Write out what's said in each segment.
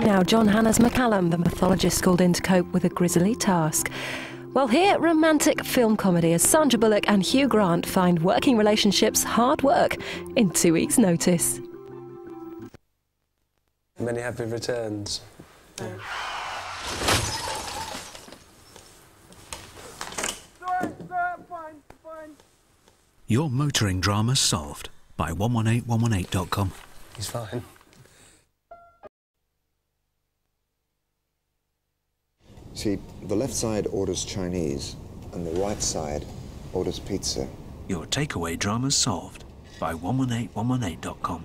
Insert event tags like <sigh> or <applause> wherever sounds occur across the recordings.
Now, John Hannah's McCallum, the mythologist called in to cope with a grisly task. Well, here, romantic film comedy as Sandra Bullock and Hugh Grant find working relationships hard work in two weeks' notice. Many happy returns. Your motoring drama solved by 118118.com. He's fine. See, the left side orders Chinese, and the right side orders pizza. Your takeaway drama solved by 118118.com.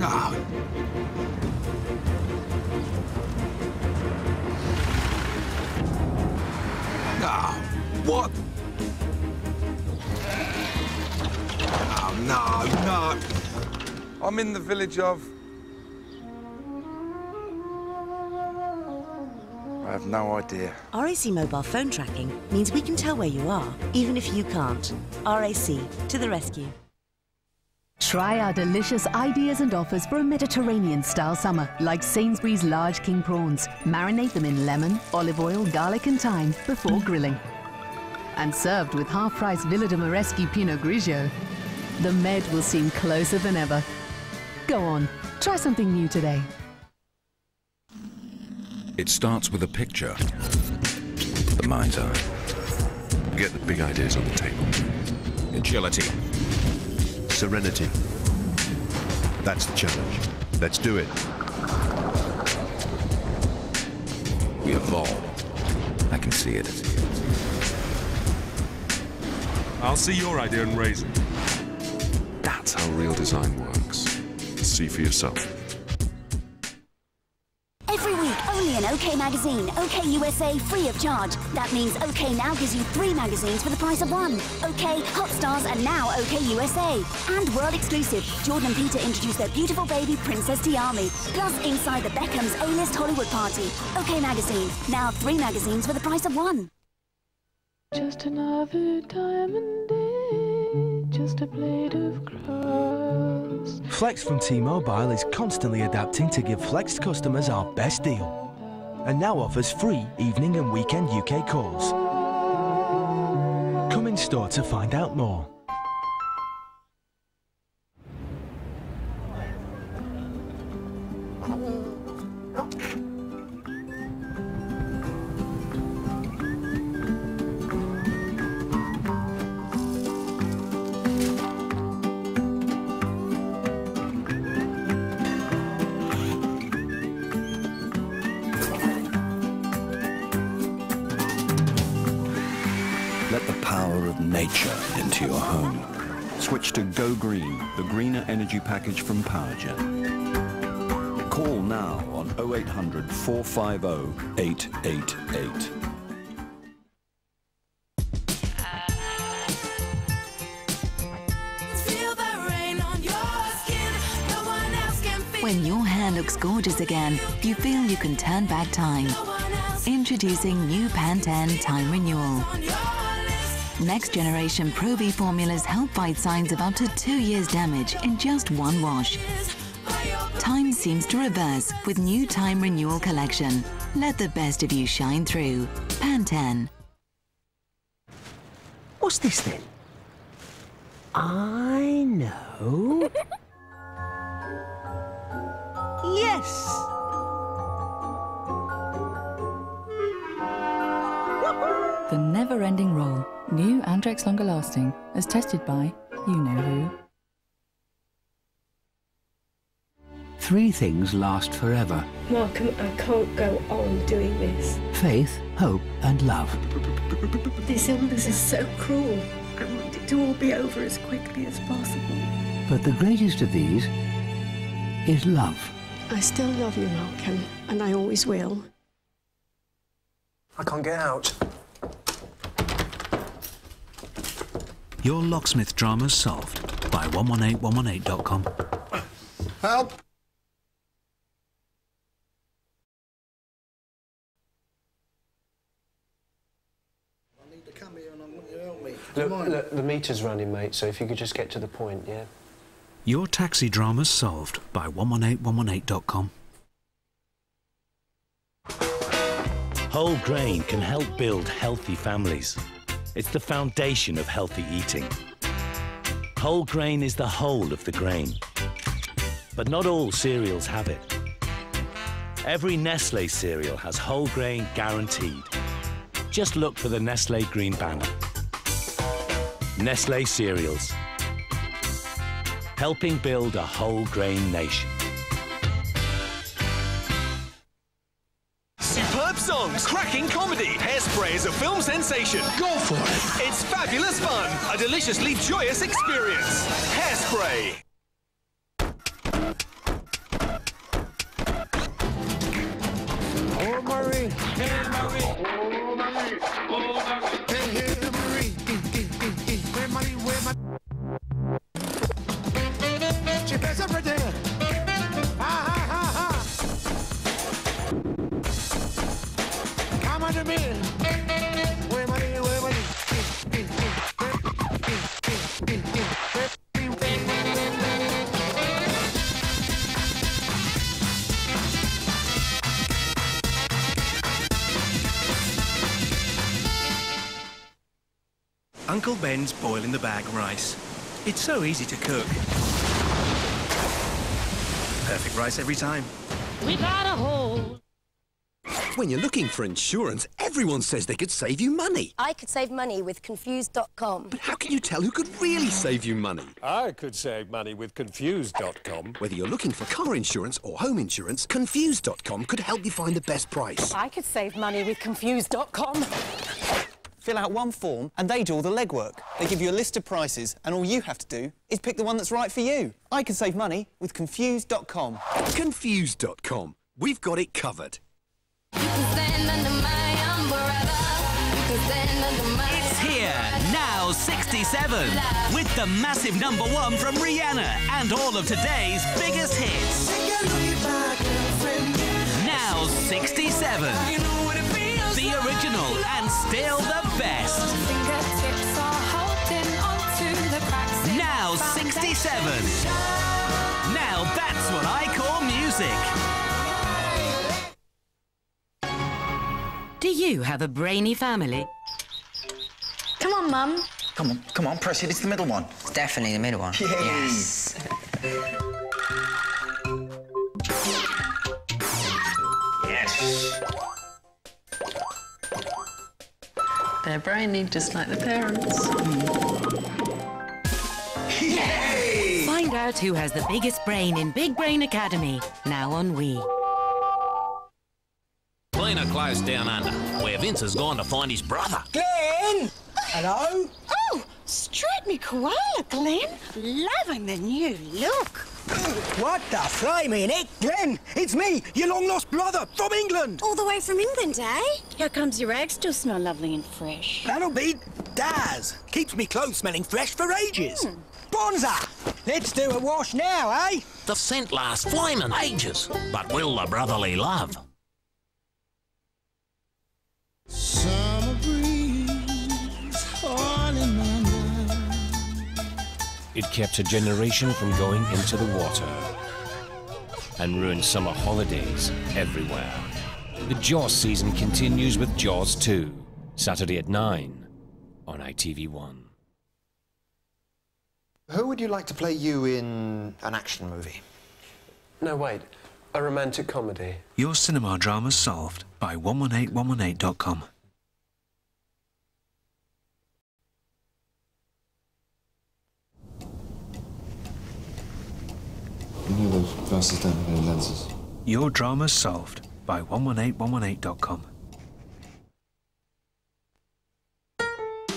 Ah. Ah, what? Oh, no, no. I'm in the village of... I have no idea. RAC mobile phone tracking means we can tell where you are, even if you can't. RAC, to the rescue. Try our delicious ideas and offers for a Mediterranean-style summer, like Sainsbury's large king prawns. Marinate them in lemon, olive oil, garlic and thyme before grilling. And served with half-price Villa de Moreschi Pinot Grigio, the Med will seem closer than ever. Go on, try something new today. It starts with a picture. The mind's eye. Get the big ideas on the table. Agility. Serenity. That's the challenge. Let's do it. We evolve. I can see it. I'll see your idea and raise it. That's how real design works. See for yourself. OK Magazine, OK USA, free of charge. That means OK Now gives you three magazines for the price of one. OK, Hot Stars, and now OK USA. And world exclusive, Jordan and Peter introduce their beautiful baby Princess Tiaamii. Plus, inside the Beckham's A-list Hollywood party. OK Magazine, now three magazines for the price of one. Just another diamond day, just a blade of grass. Flex from T-Mobile is constantly adapting to give Flex customers our best deal. And now offers free evening and weekend UK calls. Come in store to find out more. Into your home. Switch to Go Green, the greener energy package from PowerGen. Call now on 0800 450 888. When your hair looks gorgeous again, you feel you can turn back time. Introducing new Pantene Time Renewal. Next generation Pro V formulas help fight signs of up to two years damage in just one wash. Time seems to reverse with new Time Renewal collection. Let the best of you shine through. Pantene. What's this then? I know. <laughs> yes! The never ending roll. New Andrex Longer Lasting, as tested by you know who. Three things last forever Malcolm, I can't go on doing this. faith, hope, and love. This illness is so cruel. I want it to all be over as quickly as possible. But the greatest of these is love. I still love you, Malcolm, and I always will. I can't get out. Your locksmith drama solved by 118118.com. Help! I need to come here and I want you to help me. Look, look, the meter's running, mate, so if you could just get to the point, yeah? Your taxi dramas solved by 118118.com. Whole grain can help build healthy families. It's the foundation of healthy eating. Whole grain is the whole of the grain. But not all cereals have it. Every Nestle cereal has whole grain guaranteed. Just look for the Nestle green banner. Nestle cereals. Helping build a whole grain nation. Songs, cracking comedy. Hairspray is a film sensation. Go for it. It's fabulous fun, a deliciously joyous experience. Hairspray. Oh, Marie. Hey, Marie. Oh, Marie. Oh, Marie. Uncle Ben's boiling the bag rice. It's so easy to cook. Perfect rice every time. We got a hole. When you're looking for insurance, everyone says they could save you money. I could save money with Confused.com. But how can you tell who could really save you money? I could save money with Confused.com. Whether you're looking for car insurance or home insurance, Confused.com could help you find the best price. I could save money with Confused.com. Fill out one form and they do all the legwork. They give you a list of prices and all you have to do is pick the one that's right for you. I can save money with Confused.com. Confused.com. We've got it covered. It's here, now 67, with the massive number one from Rihanna and all of today's biggest hits. Now 67. The original and still the best. Now 67. Now that's what I call music. Do you have a brainy family? Come on, Mum. Come on, come on, press it. It's the middle one. It's definitely the middle one. Yes. Yes. They're brainy, just like the parents. Yay! Find out who has the biggest brain in Big Brain Academy, now on Wii. Cleaner close down under, where Vince has gone to find his brother. Glenn! Hello? Oh, straight me koala, Glenn. Loving the new look. What the flaming heck, Glenn? It's me, your long-lost brother from England. All the way from England, eh? How comes your rags still smell lovely and fresh? That'll be Daz. Keeps me clothes smelling fresh for ages. Hmm. Bonza! Let's do a wash now, eh? The scent lasts flaming ages, but will the brotherly love? It kept a generation from going into the water and ruined summer holidays everywhere. The Jaws season continues with Jaws 2, Saturday at 9 on ITV1. Who would you like to play you in an action movie? No, wait. A romantic comedy. Your cinema dramas solved by 118118.com. You know those glasses don't have any lenses. Your dramas solved by 118118.com.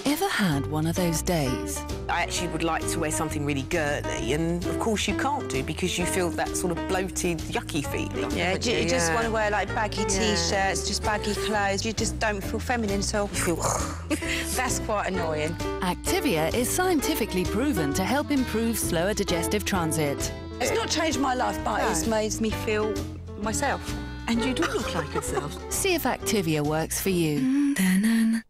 Ever had one of those days? I actually would like to wear something really girly, and of course you can't do because you feel that sort of bloated, yucky feeling. Yeah, you, you just want to wear like baggy t-shirts, just baggy clothes. You just don't feel feminine, so <laughs> that's quite annoying. Activia is scientifically proven to help improve slower digestive transit. It's not changed my life, but it's made me feel myself. And you do look like yourself. <laughs> See if Activia works for you. Mm.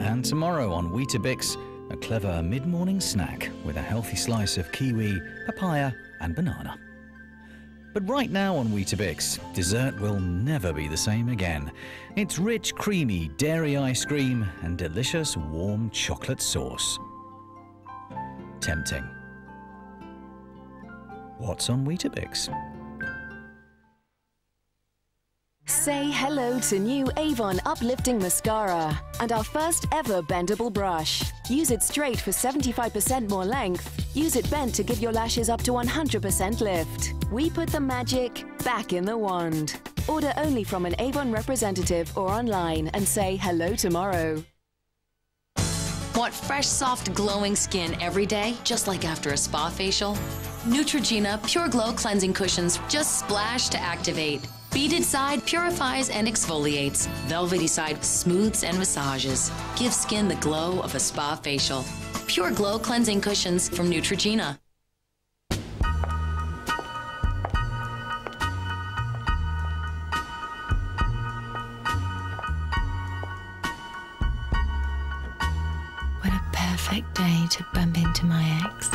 And tomorrow on Weetabix, a clever mid morning snack with a healthy slice of kiwi, papaya, and banana. But right now on Weetabix, dessert will never be the same again. It's rich, creamy dairy ice cream and delicious warm chocolate sauce. Tempting. What's on Weetabix? Say hello to new Avon Uplifting Mascara and our first ever bendable brush. Use it straight for 75% more length. Use it bent to give your lashes up to 100% lift. We put the magic back in the wand. Order only from an Avon representative or online and say hello tomorrow. Want fresh, soft, glowing skin every day, just like after a spa facial? Neutrogena Pure Glow Cleansing Cushions just splash to activate. Beaded side purifies and exfoliates. Velvety side smooths and massages. Give skin the glow of a spa facial. Pure Glow Cleansing Cushions from Neutrogena. What a perfect day to bump into my ex.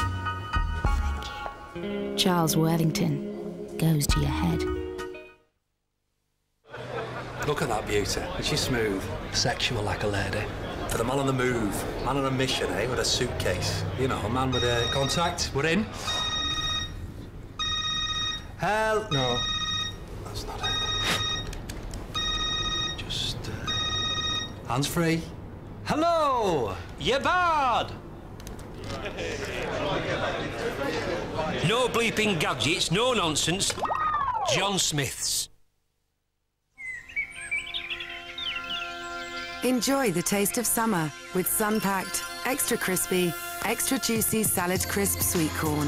Thank you. Charles Worthington goes to your head. Look at that beauty. Is she smooth? Sexual like a lady. For the man on the move, man on a mission, eh, with a suitcase. You know, a man with a contact. We're in. Hell, no. That's not it. Just, uh, hands free. Hello! You bad! No bleeping gadgets, no nonsense. John Smith's. Enjoy the taste of summer with sun-packed, extra crispy, extra juicy salad crisp sweet corn.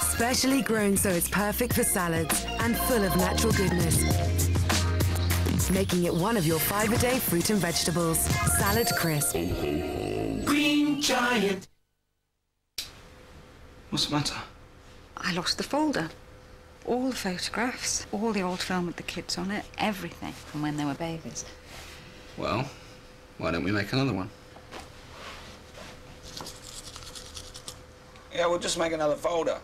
Specially grown so it's perfect for salads and full of natural goodness. Making it one of your five-a-day fruit and vegetables. Salad crisp. Green Giant. What's the matter? I lost the folder. All the photographs, all the old film with the kids on it, everything from when they were babies. Well, why don't we make another one? Yeah, we'll just make another folder.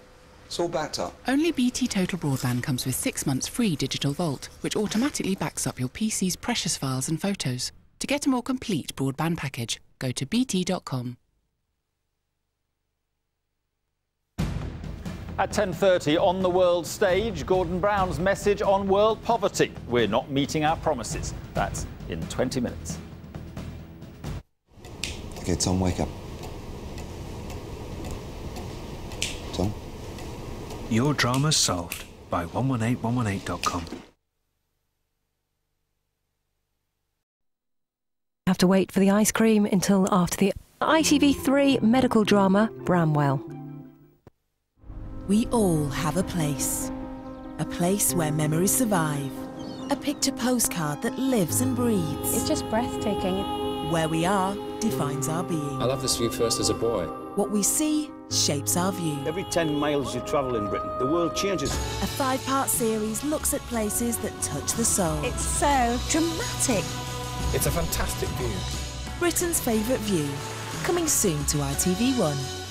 It's all backed up. Only BT Total Broadband comes with six months free Digital Vault, which automatically backs up your PC's precious files and photos. To get a more complete broadband package, go to bt.com. At 10.30 on the world stage, Gordon Brown's message on world poverty. We're not meeting our promises. That's in 20 minutes. Okay, Tom, wake up. Tom? Your drama's solved by 118118.com. Have to wait for the ice cream until after the ITV3 medical drama Bramwell. We all have a place. A place where memories survive. A picture postcard that lives and breathes. It's just breathtaking. Where we are defines our being. I love this view first as a boy. What we see shapes our view. Every 10 miles you travel in Britain, the world changes. A five part series looks at places that touch the soul. It's so dramatic. It's a fantastic view. Britain's favourite view. Coming soon to ITV1.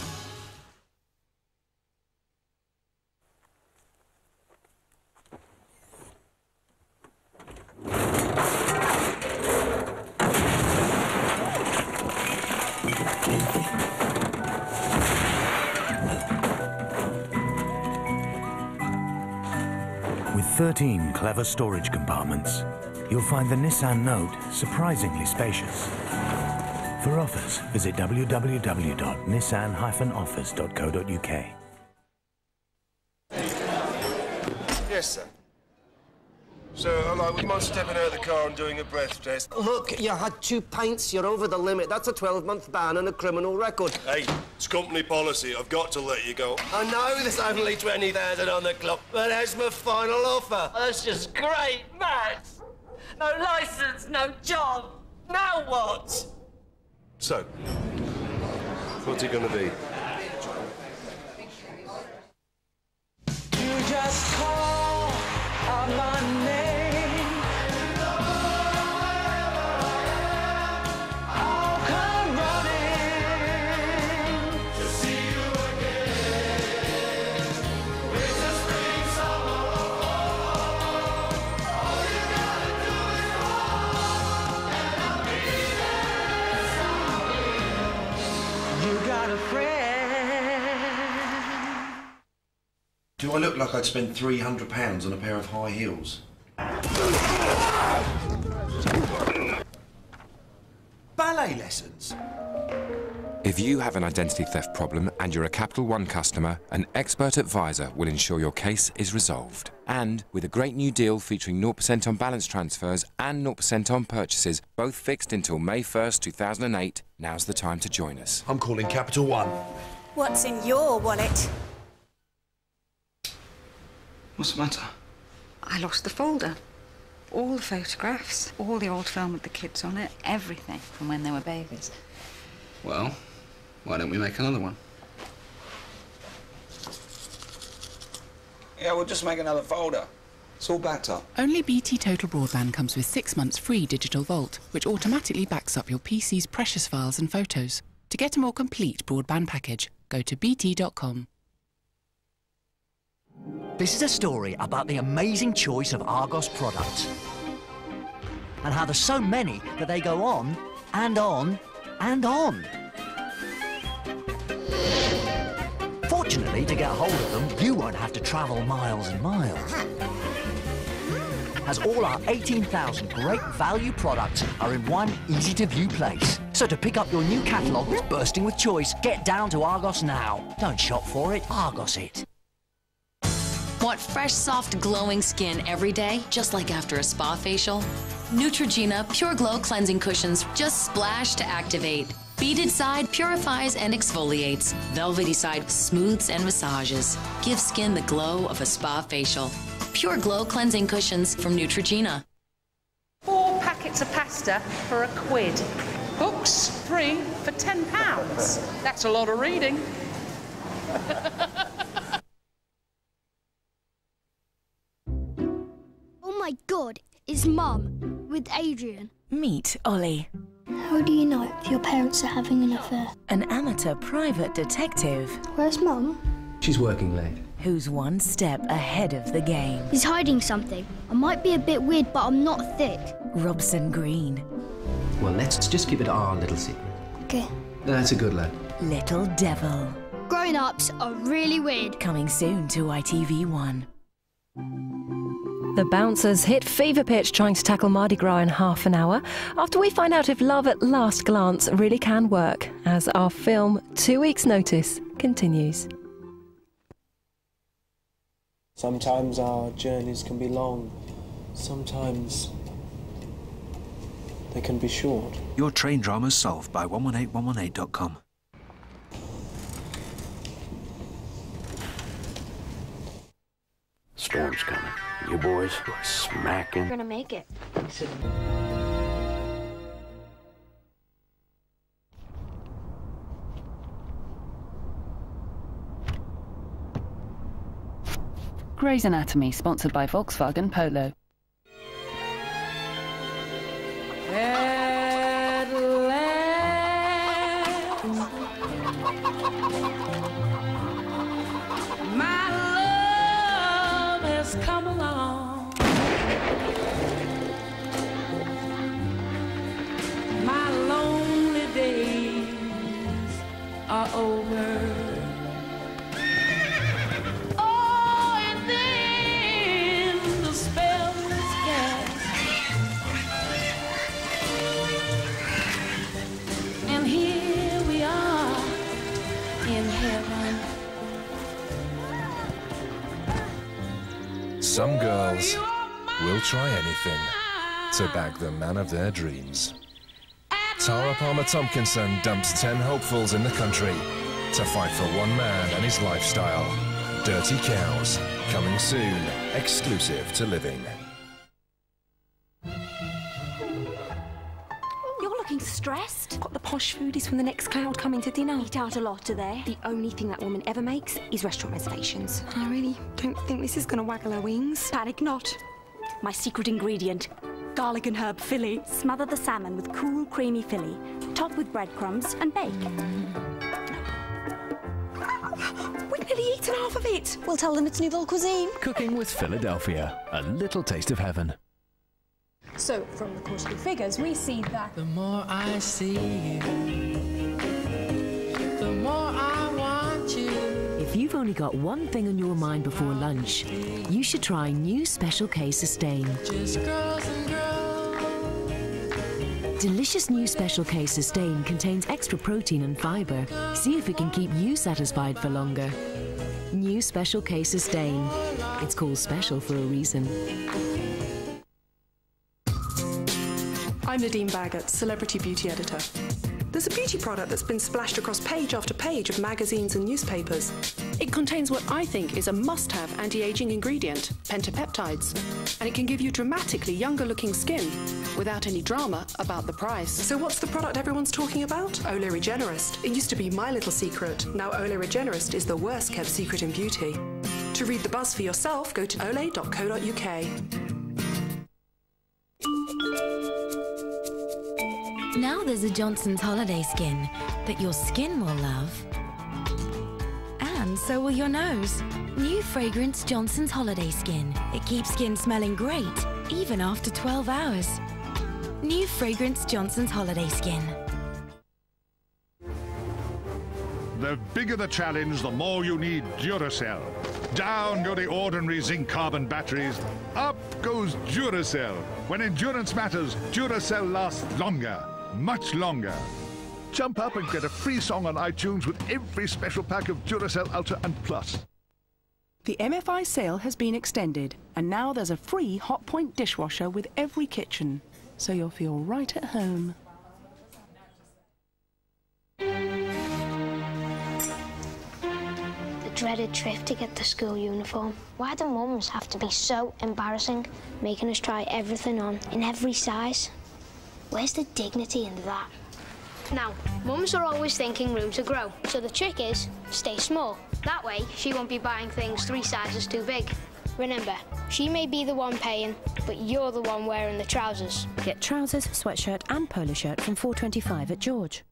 With 13 clever storage compartments, you'll find the Nissan Note surprisingly spacious. For offers, visit www.nissan-offers.co.uk. Yes, sir. So, uh, like, would you mind stepping out of the car and doing a breath test? Look, you had two pints, you're over the limit. That's a 12-month ban and a criminal record. Hey, it's company policy. I've got to let you go. I know there's only 20,000 on the clock, but that's my final offer. That's just great, Max. No license, no job. Now what? So, what's it gonna be? You just call my like I'd spend £300 on a pair of high heels? Ballet lessons. If you have an identity theft problem and you're a Capital One customer, an expert advisor will ensure your case is resolved. And with a great new deal featuring 0% on balance transfers and 0% on purchases, both fixed until May 1st, 2008, now's the time to join us. I'm calling Capital One. What's in your wallet? What's the matter? I lost the folder. All the photographs, all the old film with the kids on it, everything from when they were babies. Well, why don't we make another one? Yeah, we'll just make another folder. It's all backed up. Only BT Total Broadband comes with six months free digital vault, which automatically backs up your PC's precious files and photos. To get a more complete broadband package, go to bt.com. This is a story about the amazing choice of Argos products. And how there's so many that they go on and on and on. Fortunately, to get hold of them, you won't have to travel miles and miles. As all our 18,000 great value products are in one easy-to-view place. So to pick up your new catalogue that's bursting with choice, get down to Argos now. Don't shop for it, Argos it. Want fresh, soft, glowing skin every day, just like after a spa facial? Neutrogena Pure Glow Cleansing Cushions just splash to activate. Beaded side purifies and exfoliates. Velvety side smooths and massages. Give skin the glow of a spa facial. Pure Glow Cleansing Cushions from Neutrogena. Four packets of pasta for a quid. Books free for ten pounds. That's a lot of reading. <laughs> my god, it's Mum with Adrian. Meet Ollie, How do you know if your parents are having an affair? an amateur private detective Where's Mum? She's working late. who's one step ahead of the game. He's hiding something. I might be a bit weird, but I'm not thick. Robson Green, Well, let's just keep it our little secret. Okay. That's a good lad. Little Devil, Grown ups are really weird. coming soon to ITV1. The bouncers hit fever pitch trying to tackle Mardi Gras in half an hour after we find out if love at last glance really can work as our film Two Weeks Notice continues. Sometimes our journeys can be long, sometimes they can be short. Your train drama's solved by 118118.com. Storm's coming. You boys are smacking. We're gonna make it. Grey's Anatomy, sponsored by Volkswagen Polo. At try anything to bag the man of their dreams. Tara Palmer Tomkinson dumps 10 hopefuls in the country to fight for one man and his lifestyle. Dirty Cows, coming soon, exclusive to Living. You're looking stressed. Got the posh foodies from the next cloud coming to dinner. Eat out a lot, are they? The only thing that woman ever makes is restaurant reservations. I really don't think this is going to waggle her wings. Panic not. My secret ingredient garlic and herb Philly. Smother the salmon with cool, creamy Philly. Top with breadcrumbs and bake. We've nearly eaten half of it. We'll tell them it's Nouvelle Cuisine. Cooking with Philadelphia, a little taste of heaven. So, from the quarterly figures, we see that The more I see you, you've only got one thing on your mind before lunch, you should try new Special K Sustain. Just grows and grows. Delicious new Special K Sustain contains extra protein and fiber. See if it can keep you satisfied for longer. New Special K Sustain. It's called special for a reason. I'm Nadine Baggott, Celebrity Beauty Editor. There's a beauty product that's been splashed across page after page of magazines and newspapers. It contains what I think is a must have anti aging ingredient, pentapeptides, and it can give you dramatically younger looking skin without any drama about the price. So, what's the product everyone's talking about? Olay Regenerist. It used to be my little secret. Now, Olay Regenerist is the worst kept secret in beauty. To read the buzz for yourself, go to olay.co.uk. Now there's a Johnson's Holiday Skin that your skin will love. And so will your nose. New fragrance Johnson's Holiday Skin. It keeps skin smelling great, even after 12 hours. New fragrance Johnson's Holiday Skin. The bigger the challenge, the more you need Duracell. Down go the ordinary zinc carbon batteries. Up goes Duracell. When endurance matters, Duracell lasts longer, much longer. Jump up and get a free song on iTunes with every special pack of Duracell Ultra and Plus. The MFI sale has been extended, and now there's a free Hotpoint dishwasher with every kitchen, so you'll feel right at home. The dreaded trip to get the school uniform. Why do mums have to be so embarrassing, making us try everything on in every size? Where's the dignity in that? Now, mums are always thinking room to grow, so the trick is stay small. That way, she won't be buying things three sizes too big. Remember, she may be the one paying, but you're the one wearing the trousers. Get trousers, sweatshirt, and polo shirt from 425 at George.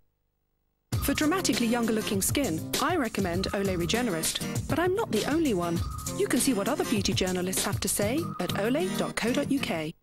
For dramatically younger looking skin, I recommend Olay Regenerist. But I'm not the only one. You can see what other beauty journalists have to say at olay.co.uk.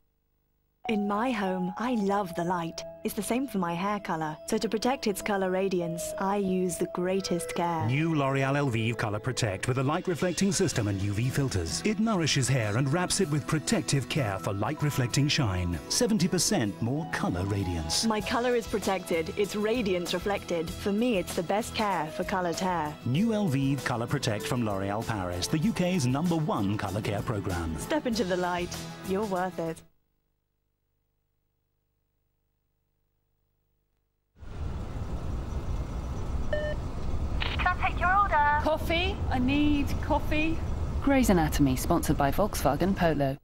In my home, I love the light. It's the same for my hair colour. So to protect its colour radiance, I use the greatest care. New L'Oreal Elvive Color Protect with a light reflecting system and UV filters. It nourishes hair and wraps it with protective care for light reflecting shine. 70% more color radiance. My colour is protected, its radiance reflected. For me, it's the best care for coloured hair. New Elvive Color Protect from L'Oreal Paris, the UK's number one color care program. Step into the light. You're worth it. Can I take your order? Coffee? I need coffee. Grey's Anatomy, sponsored by Volkswagen Polo.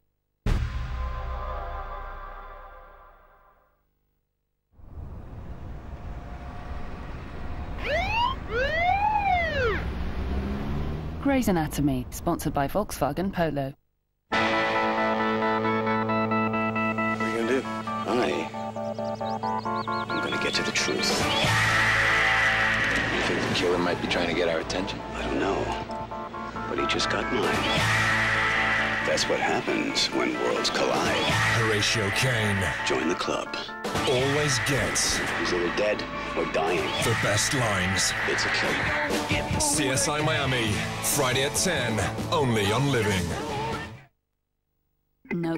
Grey's Anatomy, sponsored by Volkswagen Polo. What are you gonna do? I. I'm gonna get to the truth. You think the killer might be trying to get our attention? I don't know. But he just got mine. That's what happens when worlds collide. Horatio Caine Join the club. always gets He's either dead or dying. the best lines. It's a killer. CSI Miami, Friday at 10, only on Living.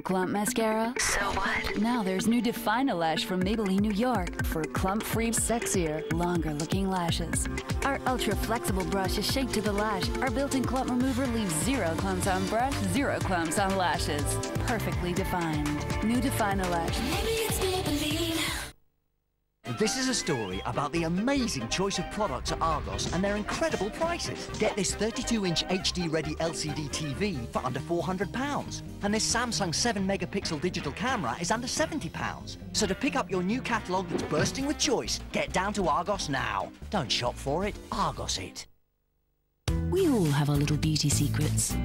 Clump mascara? So what? Now there's new Define-A-Lash from Maybelline New York for clump-free, sexier, longer-looking lashes. Our ultra-flexible brush is shaped to the lash. Our built-in clump remover leaves zero clumps on brush, zero clumps on lashes. Perfectly defined. New Define-A-Lash. This is a story about the amazing choice of products at Argos and their incredible prices. Get this 32-inch HD-ready LCD TV for under £400. And this Samsung 7-megapixel digital camera is under £70. So to pick up your new catalogue that's bursting with choice, get down to Argos now. Don't shop for it, Argos it. We all have our little beauty secrets.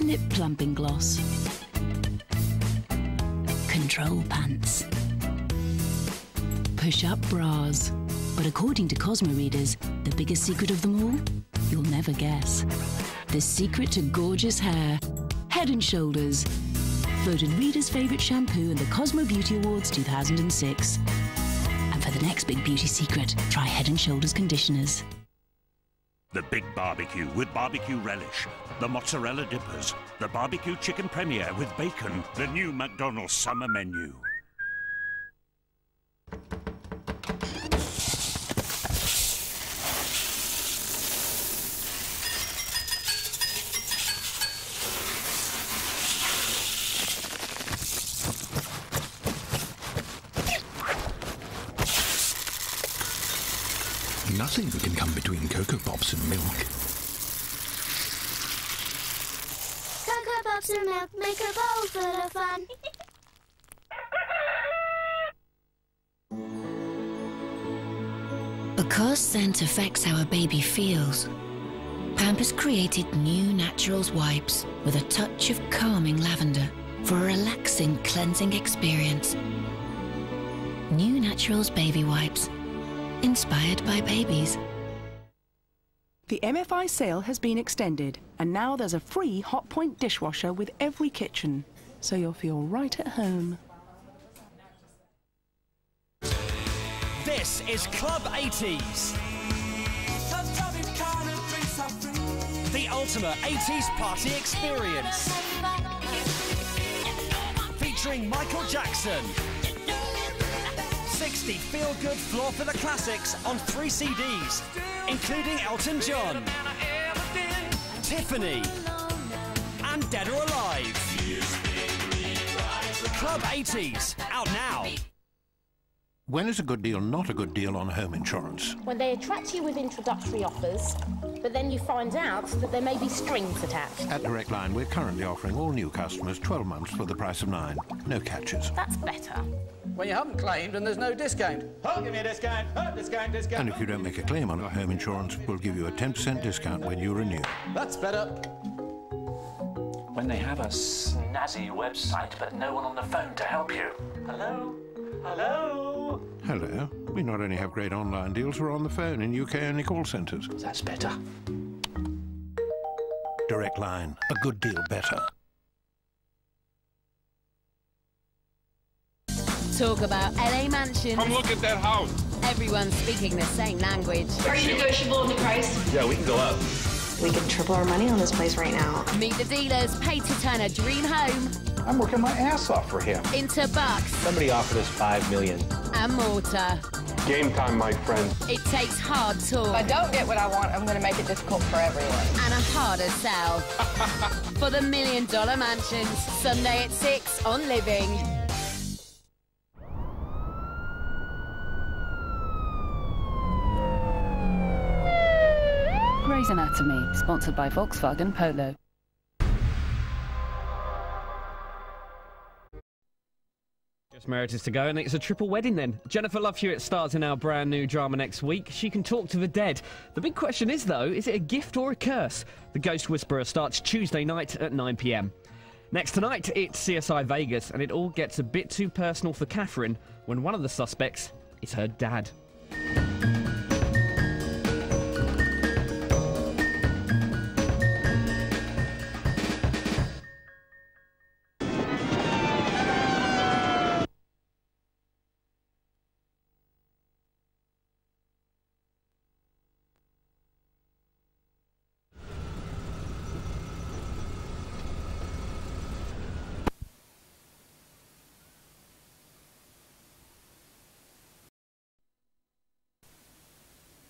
Lip plumping gloss. control pants. Push-up bras. But according to Cosmo readers, the biggest secret of them all? You'll never guess. The secret to gorgeous hair. Head and Shoulders. Voted readers' favourite shampoo in the Cosmo Beauty Awards 2006. And for the next big beauty secret, try Head and Shoulders conditioners. The big barbecue with barbecue relish. The mozzarella dippers. The barbecue chicken premiere with bacon. The new McDonald's summer menu. Nothing can come between Coco Pops and milk. Coco Pops and milk make a bowl full of fun. Because scent affects how a baby feels, Pampers created new Naturals wipes with a touch of calming lavender for a relaxing cleansing experience. New Naturals baby wipes, inspired by babies. The MFI sale has been extended, and now there's a free Hotpoint dishwasher with every kitchen, so you'll feel right at home. This is Club 80s. The ultimate 80s party experience. Featuring Michael Jackson. 60 feel-good floor for the classics on three CDs, including Elton John, Tiffany, and Dead or Alive. Club 80s, out now. When is a good deal not a good deal on home insurance? When they attract you with introductory offers, but then you find out that there may be strings attached. At Direct Line, we're currently offering all new customers 12 months for the price of nine. No catches. That's better. When you haven't claimed and there's no discount. Oh, give me a discount. Oh, discount, discount. And if you don't make a claim on our home insurance, we'll give you a 10% discount when you renew. That's better. When they have a snazzy website but no one on the phone to help you. Hello? Hello? Hello. We not only have great online deals, we're on the phone in UK-only call centres. That's better. Direct Line. A good deal better. Talk about LA mansions. Come look at that house. Everyone's speaking the same language. Are you negotiable on the price? Yeah, we can go up. We can triple our money on this place right now. Meet the dealers, pay to turn a dream home I'm working my ass off for him. into bucks Somebody offered us five million. and mortar. Game time, my friend. It takes hard talk. If I don't get what I want, I'm going to make it difficult for everyone. and a harder sell. <laughs> For the Million Dollar Mansions, Sunday at 6 on Living. Anatomy, sponsored by Volkswagen Polo. Just Meredith to go, and it's a triple wedding then. Jennifer Love Hewitt stars in our brand new drama next week. She can talk to the dead. The big question is, though, is it a gift or a curse? The Ghost Whisperer starts Tuesday night at 9 pm. Next tonight, it's CSI Vegas, and it all gets a bit too personal for Catherine when one of the suspects is her dad.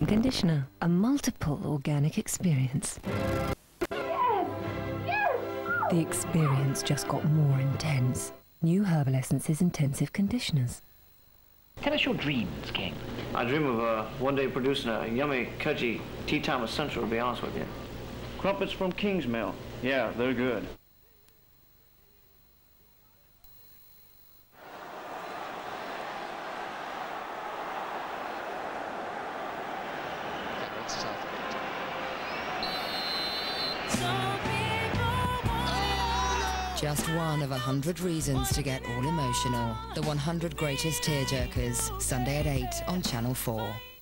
Conditioner, a multiple organic experience. The experience just got more intense. New Herbal Essences Intensive Conditioners. Tell us your dreams, King. I dream of uh, one day producing a yummy, cudgy tea time essential, to be honest with you. Crumpets from Kingsmill. Yeah, they're good. One of a hundred reasons to get all emotional. The 100 Greatest Tearjerkers, Sunday at 8 on Channel 4.